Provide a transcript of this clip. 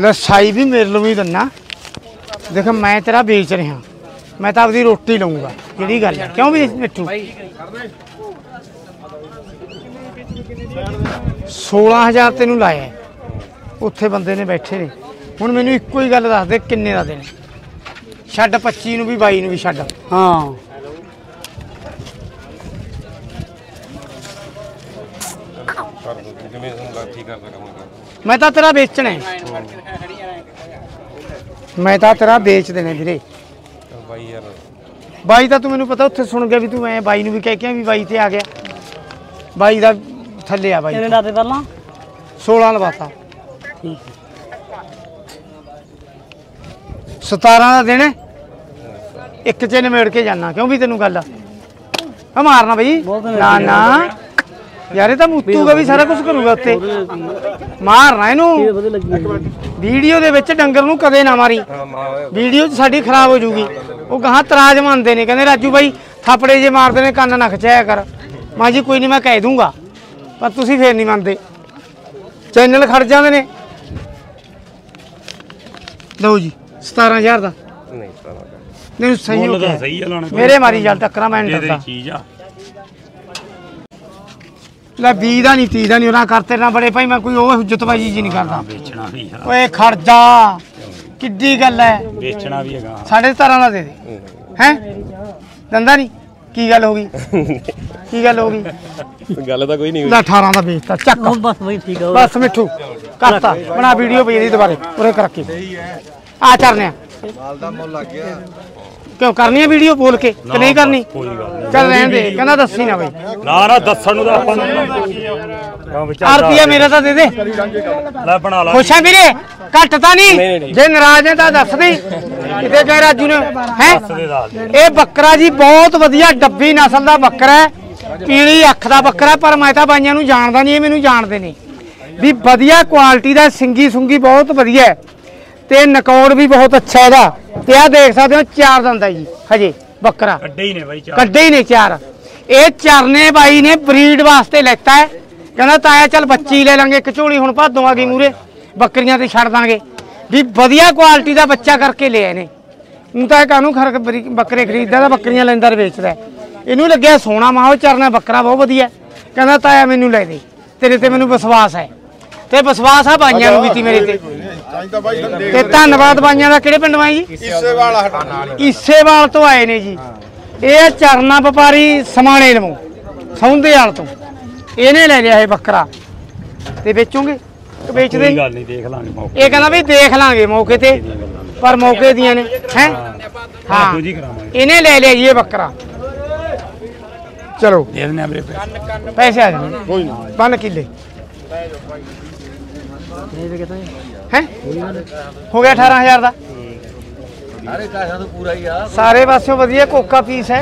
ਲਸਾਈ ਵੀ ਮੇਰੇ ਲਈ ਵੀ ਦੰਨਾ ਦੇਖ, ਮੈਂ ਤੇਰਾ ਵੇਚ ਰਿਹਾ। ਮੈਂ ਤਾਂ ਆਪਦੀ ਰੋਟੀ ਲਵਾਂਗਾ ਕਿਹੜੀ ਗੱਲ ਹੈ ਕਿਉਂ ਵੀ ਮਿੱਠੂ? 16000 ਤੈਨੂੰ ਲਾਇਆ। ਉੱਥੇ ਬੰਦੇ ਨੇ ਬੈਠੇ ਨੇ। ਹੁਣ ਮੈਨੂੰ ਇੱਕੋ ਹੀ ਗੱਲ ਦੱਸ ਦੇ, ਕਿੰਨੇ ਦਾ ਦੇਣਾ? ਛੱਡ 25 ਨੂੰ ਵੀ 22 ਨੂੰ ਵੀ ਛੱਡ। ਹਾਂ। ਕਰ ਦੋ ਜਿਵੇਂ ਤੁਹਾਨੂੰ ਲੱਗ ਠੀਕ ਕਰਦਾ ਕੰਮ ਕਰ ਮੈਂ ਤਾਂ ਤੇਰਾ ਵੇਚਣਾ ਹੈ। ਮੈਂ ਤਾਂ ਤੇਰਾ ਵੇਚ ਦੇਣਾ ਵੀਰੇ। ਚੱਲ ਬਾਈ ਯਾਰ ਬਾਈ ਤਾਂ ਤੂੰ ਮੈਨੂੰ ਪਤਾ ਉੱਥੇ ਸੁਣ ਗਿਆ ਵੀ ਤੂੰ ਐ ਬਾਈ ਨੂੰ ਵੀ ਕਹਿ ਕੇ ਵੀ ਬਾਈ ਤੇ ਆ ਗਿਆ। ਬਾਈ ਦਾ ਥੱਲੇ ਆ ਬਾਈ। ਕਿੰਨੇ ਦਾ ਤੇ ਪਹਿਲਾਂ? 16 ਲਵਾਤਾ। ਠੀਕ। 17 ਦਾ ਦੇਣਾ ਇੱਕ ਚ ਨਿਮੇੜ ਕੇ ਜਾਣਾ ਕਿਉਂ ਵੀ ਤੈਨੂੰ ਗੱਲ ਆ? ਆ ਮਾਰਨਾ ਬਈ? ਬਹੁਤ ਨੇ ਨਾ ਨਾ। ਯਾਰ ਇਹ ਤਾਂ ਮੁੱਤੂਗਾ ਵੀ ਸਾਰਾ ਕੁਝ ਕਰੂਗਾ ਉੱਤੇ ਮਾਰਨਾ ਇਹ ਇਹਨੂੰ। ਵੀਡੀਓ ਦੇ ਵਿੱਚ ਡੰਗਰ ਨੂੰ ਕਦੇ ਨਾ ਮਾਰੀ। ਵੀਡੀਓ 'ਚ ਸਾਡੀ ਖਰਾਬ ਹੋ ਜੂਗੀ। ਉਹ ਗਾਹਾਂ ਤਰਾਜ ਮੰਨਦੇ ਨੇ। ਕਹਿੰਦੇ ਰਾਜੂ ਬਾਈ ਥਾਪੜੇ ਜੇ ਮਾਰਦੇ ਨੇ ਕੰਨ ਨਾ ਖਚਾਇਆ ਕਰ। ਮਾਂ ਜੀ ਕੋਈ ਨਹੀਂ ਮੈਂ ਕਹਿ ਦੂੰਗਾ। ਪਰ ਤੁਸੀਂ ਫੇਰ ਨਹੀਂ ਮੰਨਦੇ। ਚੈਨਲ ਖੜ ਜਾਂਦੇ ਨੇ। ਲਓ ਜੀ 17000 ਦਾ। ਨਹੀਂ ਸਹੀ ਹੋ ਗਿਆ। ਸਹੀ ਆ ਲਾਉਣੇ ਮੇਰੇ ਮਾਰੀ ਚੱਲ ਟੱਕਰਾਂ ਮੈਂ ਨਹੀਂ ਚੀਜ਼ ਆ। ਲੈ 20 ਦਾ ਨਹੀਂ 30 ਦਾ ਨਹੀਂ ਉਹਨਾਂ ਕਰਤੇ ਨਾ ਬੜੇ ਭਾਈ ਮੈਂ ਕੋਈ ਉਹ ਹੁਜਤਬਾਜੀ ਜੀ ਨਹੀਂ ਕਰਦਾ। ਵੇਚਣਾ ਵੀ ਆ। ਓਏ ਖੜ ਜਾ ਕਿੱਡੀ ਗੱਲ ਹੈ ਵੇਚਣਾ ਵੀ ਹੈਗਾ। ਸਾਢੇ 17 ਦਾ ਦੇ। ਦੇ ਹੈ? ਦੰਦਾ ਨਹੀਂ ਕੀ ਗੱਲ ਹੋ ਗਈ? ਕੀ ਗੱਲ ਹੋ ਗਈ? ਗੱਲ ਤਾਂ ਕੋਈ ਨਹੀਂ ਲੈ 18 ਦਾ ਵੇਚਤਾ ਚੱਕ। ਬਸ ਬਈ ਠੀਕ ਆ। ਬਸ ਮਿੱਠੂ ਕਰਤਾ। ਬਣਾ ਵੀਡੀਓ ਪਈ ਇਹਦੀ ਦੁਬਾਰੇ ਉਰੇ ਕਰ ਕੇ ਆ ਚਰਨਿਆ। ਮਾਲ ਦਾ ਮੁੱਲ ਲੱਗ ਗਿਆ। ਕਿਉਂ ਕਰਨੀ ਹੈ ਵੀਡੀਓ ਬੋਲ ਕੇ ਕਿ ਨਹੀਂ ਕਰਨੀ? ਨਹੀਂ। ਚੱਲ ਰਹਿਣ ਦੇ ਕਹਿੰਦਾ ਦੱਸੀ ਨਾ ਬਈ। ਨਾ ਨਾ ਦੱਸਣ ਨੂੰ ਤਾਂ ਆਪਾਂ ਨੂੰ ਕਿਉਂ ਆ ਵਿਚਾਰ ਰੁਪਿਆ ਮੇਰਾ ਤਾਂ ਦੇ ਦੇ। ਲੈ ਬਣਾ ਲਾ। ਖੁਸ਼ ਆ ਵੀਰੇ? ਘੱਟ ਤਾਂ ਨਹੀਂ, ਨਹੀਂ ਨਹੀਂ। ਜੇ ਨਾਰਾਜ਼ ਹੈ ਤਾਂ ਦੱਸ ਦੇ। ਕਿਤੇ ਕਹਿ ਰਾਜੂ ਨੇ ਹੈ। ਇਹ ਬੱਕਰਾ ਜੀ ਬਹੁਤ ਵਧੀਆ ਡੱਬੀ ਨਸਲ ਦਾ ਬੱਕਰਾ ਹੈ। ਪੀਲੀ ਅੱਖ ਦਾ ਬੱਕਰਾ ਪਰ ਮੈਂ ਤਾਂ ਬਾਈਆਂ ਨੂੰ ਜਾਣਦਾ ਨਹੀਂ ਇਹ ਮੈਨੂੰ ਜਾਣਦੇ ਨੇ ਵੀ ਵਧੀਆ ਕੁਆਲਿਟੀ ਦਾ ਸਿੰਗੀ ਸੁੰਗੀ ਬਹੁਤ ਵਧੀਆ ਹੈ। ਤੇ ਨਕੌੜ ਵੀ ਬਹੁਤ ਅੱਛਾ ਇਹਦਾ। ਤੇ ਆ ਦੇਖ ਸਕਦੇ ਹੋ ਚਾਰ ਦੰਦਾ ਜੀ ਹਜੇ ਬੱਕਰਾ। ਕੱਢੇ ਹੀ ਨੇ ਬਾਈ ਚਾਰ। ਕੱਢੇ ਹੀ ਨੇ ਚਾਰ। ਇਹ ਚਰਨੇ ਬਾਈ ਨੇ ਬਰੀਡ ਵਾਸਤੇ ਲੈਤਾ ਹੈ। ਕਹਿੰਦਾ ਤਾਇਆ ਚੱਲ ਬੱਚੀ ਲੈ ਲਾਂਗੇ ਇੱਕ ਝੋਲੀ ਹੁਣ ਭਾਦੋਂ ਆ ਗਈ ਮੂਰੇ ਬੱਕਰੀਆਂ ਤੇ ਛੱਡ ਦਾਂਗੇ। ਵੀ ਵਧੀਆ ਕੁਆਲਿਟੀ ਦਾ ਬੱਚਾ ਕਰਕੇ ਲਿਆ ਇਹਨੇ ਹੁਣ ਤਾਂ ਇਹ ਖਰਕ ਬਰੀ- ਬੱਕਰੇ ਖਰੀਦਦਾ ਤਾਂ ਬੱਕਰੀਆਂ ਲੈਂਦਾ ਤੇ ਵੇਚਦਾ। ਇਹਨੂੰ ਲੱਗਿਆ ਸੋਨਾ ਮਾਂ ਉਹ ਚਰਨਾ ਬੱਕਰਾ ਬਹੁਤ ਵਧੀਆ। ਕਹਿੰਦਾ ਤਾਇਆ ਮੈਨੂੰ ਲੈ ਦੇ। ਤੇਰੇ ਤੇ ਮੈਨੂੰ ਵਿਸ਼ਵਾਸ ਹੈ। ਤੇ ਵਿਸ਼ਵਾਸ ਆ ਬਾਈਆਂ ਨੂੰ ਵੀ ਤੀ ਮੇਰੇ ਤੇ। ਤੇ ਧੰਨਵਾਦ ਬਾਈਆਂ ਦਾ ਕਿਹੜੇ ਪਿੰਡ ਵਾਂ ਜੀ? ਇਸੇ ਵਾਲਾ ਹਟਾਣਾ ਈਸੇਵਾਲ ਤੋਂ ਆਏ ਨੇ ਜੀ। ਇਹ ਚਰਨਾ ਵਪਾਰੀ ਸਮਾਣੇ ਲਵੋਂ ਸੌਂਦੇਵਾਲ ਤੋਂ। ਇਹਨੇ ਲੈ ਲਿਆ ਇਹ ਬੱਕਰਾ। ਤੇ ਵੇਚੋਗੇ? ਵੇਚਦੇ? ਗੱਲ ਨਹੀਂ ਦੇਖ ਲਾਂਗੇ ਮੌਕੇ ਇਹ ਕਹਿੰਦਾ ਵੀ ਦੇਖ ਲਾਂਗੇ ਮੌਕੇ ਤੇ। ਪਰ ਮੌਕੇ ਦੀਆਂ ਨੇ ਹੈ? ਹਾਂ। ਇਹਨੇ ਲੈ ਲਿਆ ਜੀ ਇਹ ਬੱਕਰਾ। ਚਲੋ। ਦੇ ਦਿੰਦੇ ਆ ਵੀਰੇ ਪੈਸੇ। ਆ ਜਾਣੇ ਕੋਈ ਨਾ। ਬੰਨ ਕਿੱਲੇ। ਕਿਤਾ ਹੈ? ਹੋ ਗਿਆ 18000 ਦਾ। ਸਾਰੇ ਕਾਸ਼ਾਂ ਤੋਂ ਪੂਰਾ ਹੀ ਆ। ਸਾਰੇ ਪਾਸਿਓਂ ਵਧੀਆ ਕੋਕਾ ਪੀਸ ਹੈ।